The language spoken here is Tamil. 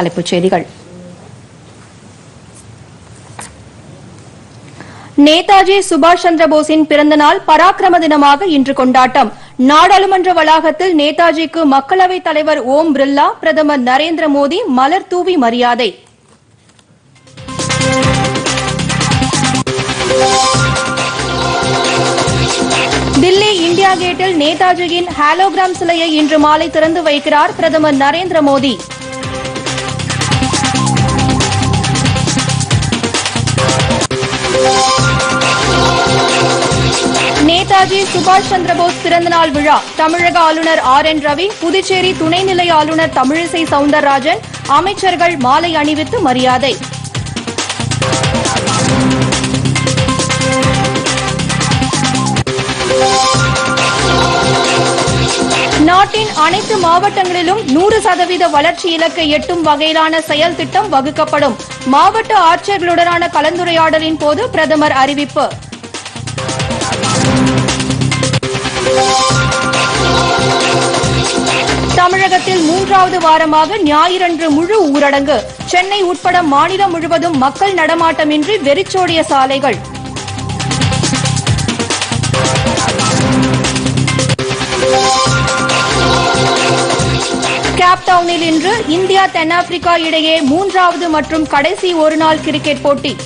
தலைப்புச் செய்திகள். நேதாஜி சுபாஷ் சந்திரபோஸின் பிறந்தநாள் பராக்கிரம தினமாக இன்று கொண்டாட்டம். நாடாளுமன்ற வளாகத்தில் நேதாஜிக்கு மக்களவைத் தலைவர் ஓம் பிர்லா பிரதமர் நரேந்திர மோடி மலர் தூவி மரியாதை. தில்லி இந்தியா கேட்டில் நேதாஜியின் ஹாலோகிராம் சிலையை இன்று மாலை திறந்து வைக்கிறார் பிரதமர் நரேந்திர மோடி. நேதாஜி சுபாஷ் சந்திரபோஸ் பிறந்தநாள் விழா. தமிழக ஆளுநர் ஆர் என் ரவி புதுச்சேரி துணைநிலை ஆளுநர் தமிழிசை சவுந்தரராஜன் அமைச்சர்கள் மாலை அணிவித்து மரியாதை. நாட்டின் அனைத்து மாவட்டங்களிலும் நூறு சதவீத வளர்ச்சி இலக்கை எட்டும் வகையிலான செயல் திட்டம் வகுக்கப்படும். மாவட்ட ஆட்சியர்களுடனான கலந்துரையாடலின் போது பிரதமர் அறிவிப்பு. தமிழகத்தில் மூன்றாவது வாரமாக ஞாயிறன்று முழு ஊரடங்கு. சென்னை உட்பட மாநிலம் முழுவதும் மக்கள் நடமாட்டமின்றி வெறிச்சோடிய சாலைகள். கேப்டவுனில் இன்று இந்தியா தென்னாப்பிரிக்கா இடையே மூன்றாவது மற்றும் கடைசி ஒருநாள் கிரிக்கெட் போட்டி.